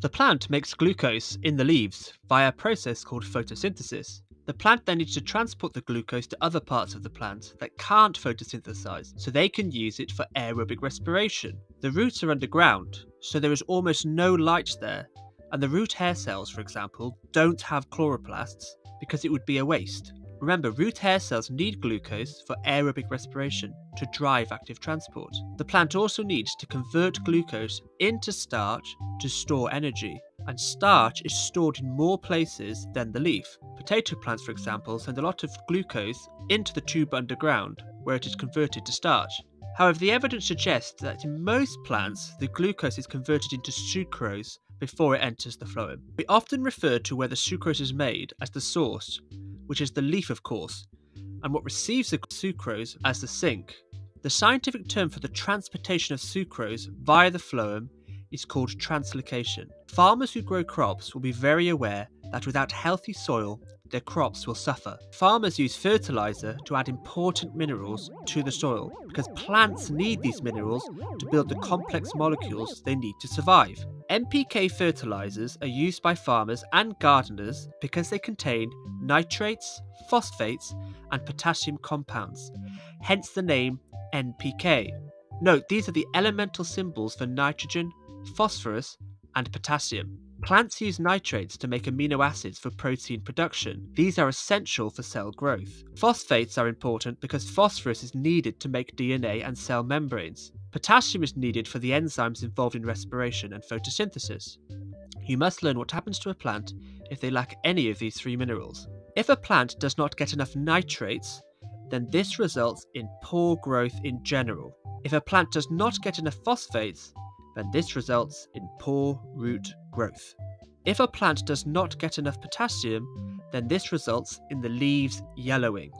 The plant makes glucose in the leaves via a process called photosynthesis. The plant then needs to transport the glucose to other parts of the plant that can't photosynthesize, so they can use it for aerobic respiration. The roots are underground, so there is almost no light there, and the root hair cells, for example, don't have chloroplasts because it would be a waste. Remember, root hair cells need glucose for aerobic respiration to drive active transport. The plant also needs to convert glucose into starch to store energy, and starch is stored in more places than the leaf. Potato plants, for example, send a lot of glucose into the tuber underground, where it is converted to starch. However, the evidence suggests that in most plants, the glucose is converted into sucrose before it enters the phloem. We often refer to where the sucrose is made as the source, which is the leaf, of course, and what receives the sucrose as the sink. The scientific term for the transportation of sucrose via the phloem is called translocation. Farmers who grow crops will be very aware that without healthy soil, their crops will suffer. Farmers use fertilizer to add important minerals to the soil because plants need these minerals to build the complex molecules they need to survive. NPK fertilizers are used by farmers and gardeners because they contain nitrates, phosphates, and potassium compounds, hence the name NPK. Note these are the elemental symbols for nitrogen, phosphorus, and potassium. Plants use nitrates to make amino acids for protein production. These are essential for cell growth. Phosphates are important because phosphorus is needed to make DNA and cell membranes. Potassium is needed for the enzymes involved in respiration and photosynthesis. You must learn what happens to a plant if they lack any of these three minerals. If a plant does not get enough nitrates, then this results in poor growth in general. If a plant does not get enough phosphates, then this results in poor root growth. If a plant does not get enough potassium, then this results in the leaves yellowing.